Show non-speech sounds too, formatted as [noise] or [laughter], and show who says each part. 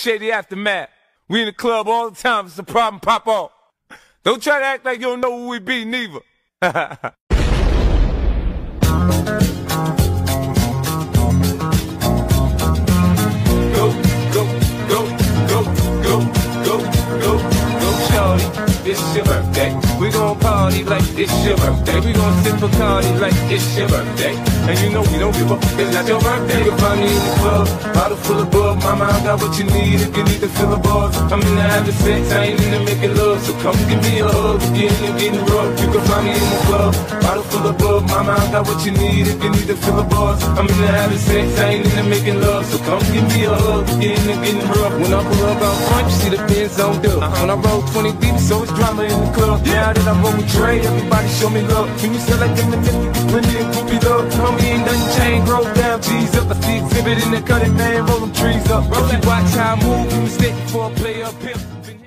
Speaker 1: Shady Aftermath. We in the club all the time. It's a problem, pop off. Don't try to act like you don't know who we be, neither. [laughs] go, go, go, go, go, go shorty. This your birthday. We gon' party like it's your birthday. We gon' sip a party like it's your birthday. And you know we don't give up. It's not your birthday. Find me in the club, bottle full of bug. Mama, I got what you need if you need to fill a buzz. I'm in the having sex, I ain't in the making love. So come give me a hug if you're in the getting rough. You can find me in the club, bottle full of bug. Mama, I got what you need if you need to fill a buzz. I'm in the having sex, I ain't in the making love. So come give me a hug you're in getting rough. When I pull up out front, you see the Benz on dub. When I roll 20 deep, so it's drama in the club. Now that I roll with Dre, everybody show me love. When you sell like them, plenty of groupie love. Homie ain't nothing changed, roll down, G's up. I see exhibit in the cutting, man, roll them trees up. Roll watch how I move, you mistake for a play up here.